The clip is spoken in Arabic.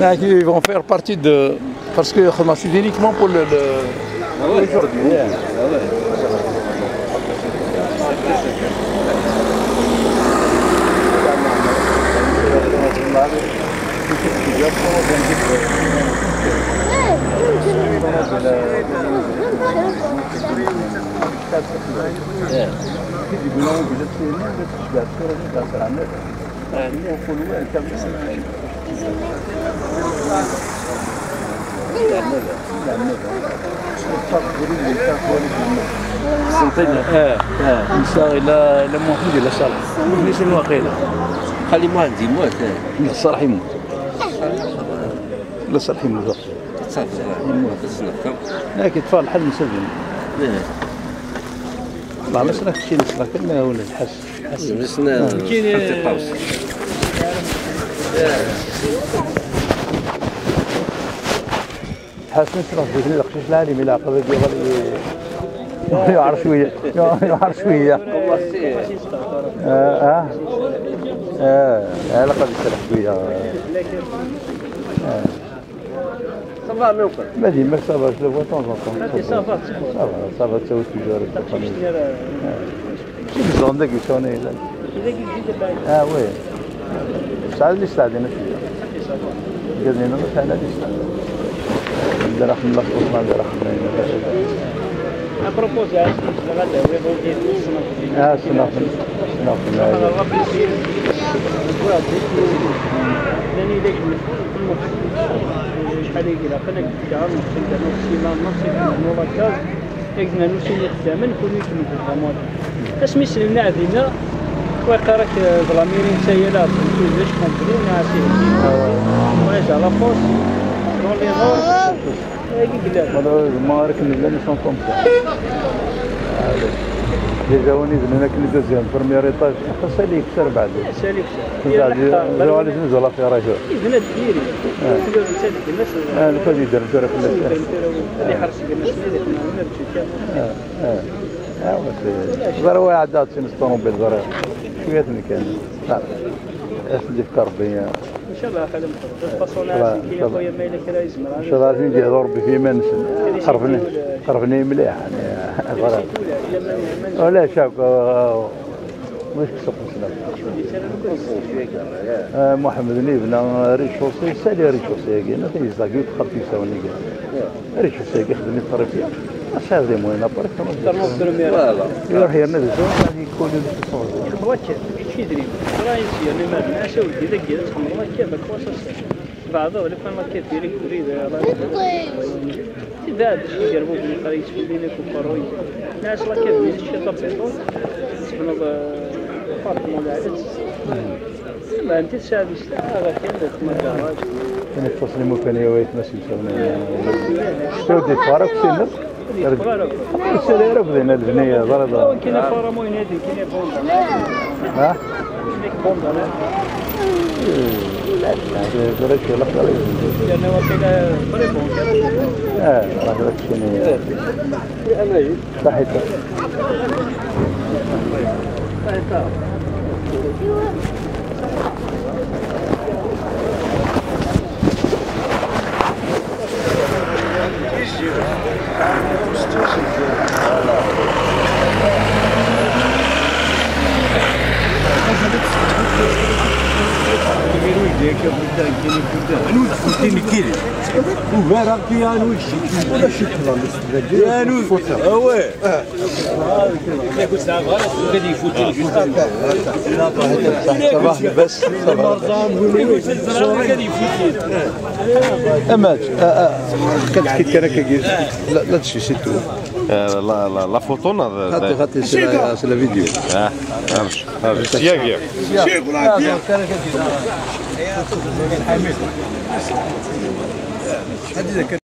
Ils vont faire partie de. Parce que c'est uniquement pour le. le... آه آه نساء إلى إلى موحد إلى صالح ليس الواقيلا خلي ما عندي موت لا صالح يموت لا صالح يموت صافي يموت لكن طفال الحل والله ما سلكت شي نسلك ما ولا الحس حس جلسنا كاين- قوس حس نسلك بغيت نلقش العالم إلى قبل ديال يعرف شوية. يعرف شوية. آه آه. على قد يسرح شوية. صافا ما ديما صافا صافا باش ندير شي بزون بعد آه. وي ساعة اللي استعدينا فيها قال لنا ما ساعة اللي استعدينا ندير اخ نلخص ما ندير اخ أبروبوز عاد غدا الصنف آه سنافن سنافن أنا ربي يسير. لأني داك شحال يجي لا قلنا كتعاون نخدم أنا السيمان نصيب نولا كاز يقدنا نوسيني خدامن كل يكمل في الغموض اسمي سلمنا عدينا وقرك ظلاميرين سيلا تنتوز باش كومبلي ناسي ونجا لا فوس رولي نور هذا ما راك نبدا نسون كوم ديجا وني زلنا كل دوزيام بروميير ايطاج خاصها لي يكسر بعد سالي بعد زوالي نزل في راجل إذن الديري تقدر تسالك الناس آه كان يدير دير في الناس اللي حرص الناس اللي كامل آه آه زرا واحد عاد سنستون بالزرا شوية مكان. لا. اسندي في كربيه إن شاء الله خدم عاسي كي. خويا مالك راه يزمر إن شاء الله غادي ندير ربي في منس خرفني خرفني مليح يعني. ولا شاف واش آه، محمد نيبنا ريشوسي سألي ريشوسي كي نتي زاكي تخطي سوني كي ريشوسي كي خدمني هذه موينه برك فوالا يروح يرنا الزون غادي يكون الصوت هو شي يدري راه يسير لي ما نعسى ولدي ذاك ديال الله كيف كواس بعض ولا فما كيف ديريك تريد إذا هذا الشيء يدير بو بلي قريت في بينك وفروي ناس الله كيف دير شي طبيطون سبحان الله فاطمة ولا عدد ما انت تساعد غير كان ما دراج كان يتصل مكان يا ماشي مسونا شو دي فارق سينر فغارو السالي راه بدينا البنيه ضربه كاين فراموين هادي كاين بوندا ها كاين بوندا لا درك لا خلاص لأن وقيلا فريبون كان آه راه داك الشيء صحيح Christ. صباح بس امات كتحكي كان كيجي لا لا تشي سي تو لا لا لا فوتو نهضر غادي غادي سي لا فيديو آه امش امش ياك ياك